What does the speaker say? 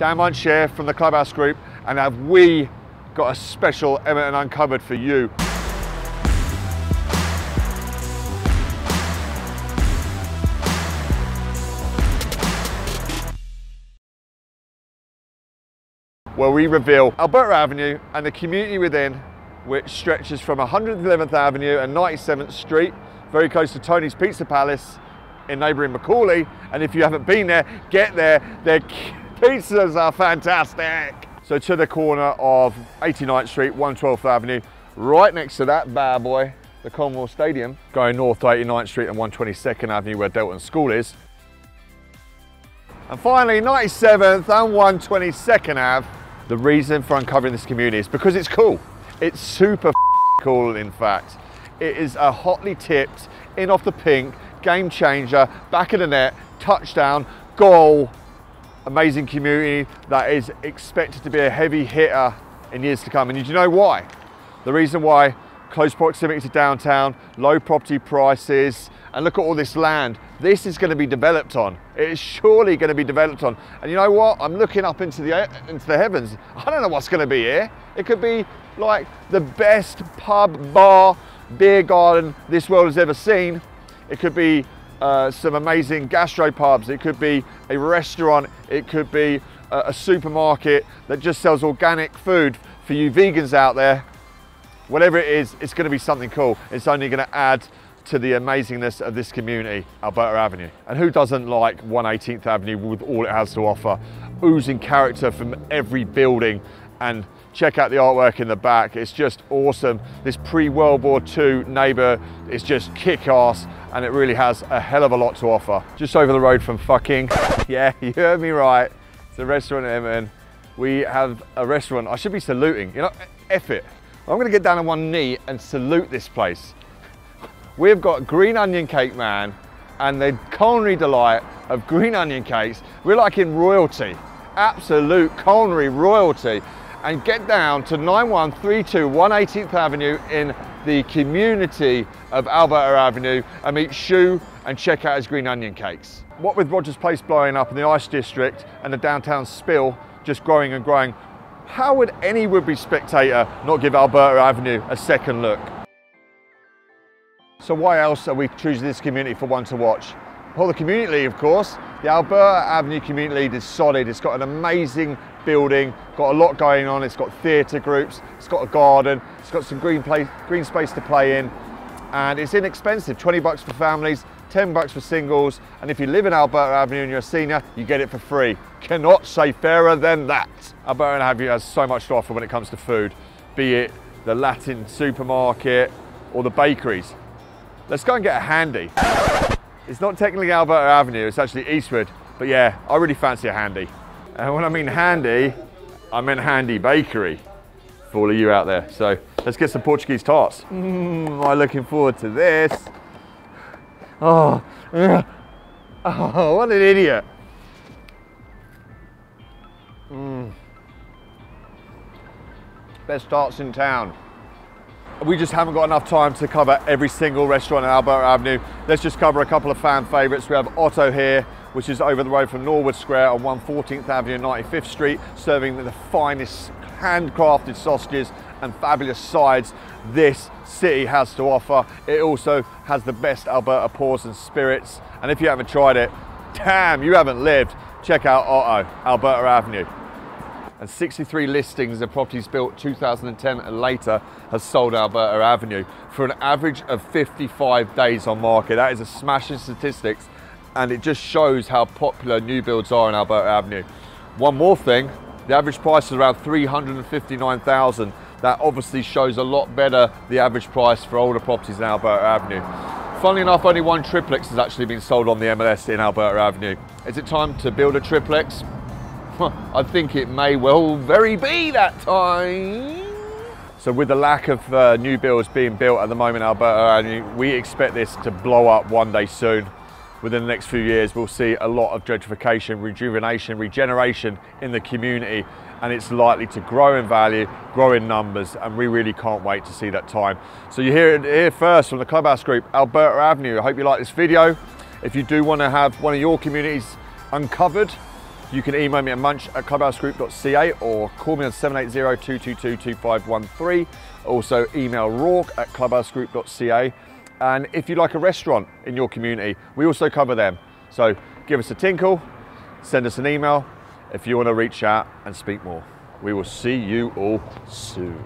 Dan Munch here from the Clubhouse Group, and have we got a special Edmonton Uncovered for you. Where we reveal Alberta Avenue and the community within, which stretches from 111th Avenue and 97th Street, very close to Tony's Pizza Palace in neighbouring McCauley. And if you haven't been there, get there. Their pizzas are fantastic. So to the corner of 89th Street, 112th Avenue, right next to that bad boy, the Commonwealth Stadium, going north to 89th Street and 122nd Avenue where Delton School is. And finally, 97th and 122nd Ave. The reason for uncovering this community is because it's cool. It's super cool, in fact. It is a hotly tipped, in off the pink, game changer, back of the net, touchdown, goal, amazing community that is expected to be a heavy hitter in years to come. And you know why? The reason why close proximity to downtown, low property prices, and look at all this land. This is going to be developed on. It is surely going to be developed on. And you know what? I'm looking up into the into the heavens. I don't know what's going to be here. It could be like the best pub, bar, beer garden this world has ever seen. It could be uh, some amazing gastropubs. It could be a restaurant. It could be a, a supermarket that just sells organic food for you vegans out there. Whatever it is, it's going to be something cool. It's only going to add to the amazingness of this community, Alberta Avenue. And who doesn't like 118th Avenue with all it has to offer? Oozing character from every building and check out the artwork in the back. It's just awesome. This pre-World War II neighbor is just kick-ass and it really has a hell of a lot to offer. Just over the road from fucking, yeah, you heard me right. It's a restaurant in Edmonton. We have a restaurant, I should be saluting, you know, F it. I'm gonna get down on one knee and salute this place. We've got Green Onion Cake Man and the culinary delight of green onion cakes. We're like in royalty, absolute culinary royalty. And get down to 9132 118th Avenue in the community of Alberta Avenue and meet Shu and check out his green onion cakes. What with Rogers Place blowing up in the Ice District and the downtown spill just growing and growing, how would any would-be spectator not give Alberta Avenue a second look? So why else are we choosing this community for one to watch? Well, the Community League, of course. The Alberta Avenue Community League is solid. It's got an amazing building, got a lot going on. It's got theatre groups, it's got a garden, it's got some green, play, green space to play in, and it's inexpensive, 20 bucks for families, 10 bucks for singles, and if you live in Alberta Avenue and you're a senior, you get it for free. Cannot say fairer than that. Alberta Avenue has so much to offer when it comes to food, be it the Latin supermarket or the bakeries. Let's go and get a handy. It's not technically Alberta Avenue, it's actually Eastwood, but yeah, I really fancy a handy. And when I mean handy, I mean handy bakery for all of you out there. So let's get some Portuguese tarts. Mm, I'm looking forward to this. Oh, oh what an idiot. Mm. Best tarts in town. We just haven't got enough time to cover every single restaurant in Alberta Avenue. Let's just cover a couple of fan favourites. We have Otto here, which is over the road from Norwood Square on 114th Avenue and 95th Street, serving the finest handcrafted sausages and fabulous sides this city has to offer. It also has the best Alberta pours and spirits. And if you haven't tried it, damn, you haven't lived. Check out Otto, Alberta Avenue and 63 listings of properties built 2010 and later has sold Alberta Avenue for an average of 55 days on market. That is a smashing statistics and it just shows how popular new builds are in Alberta Avenue. One more thing, the average price is around 359,000. That obviously shows a lot better the average price for older properties in Alberta Avenue. Funnily enough, only one triplex has actually been sold on the MLS in Alberta Avenue. Is it time to build a triplex? I think it may well very be that time. So with the lack of uh, new builds being built at the moment, Alberta, Avenue, we expect this to blow up one day soon. Within the next few years, we'll see a lot of gentrification, rejuvenation, regeneration in the community, and it's likely to grow in value, grow in numbers, and we really can't wait to see that time. So you hear it here first from the Clubhouse Group, Alberta Avenue. I hope you like this video. If you do want to have one of your communities uncovered, You can email me at munch at clubhousegroup.ca or call me on 780-222-2513. Also email rourke at clubhousegroup.ca. And if you like a restaurant in your community, we also cover them. So give us a tinkle, send us an email if you want to reach out and speak more. We will see you all soon.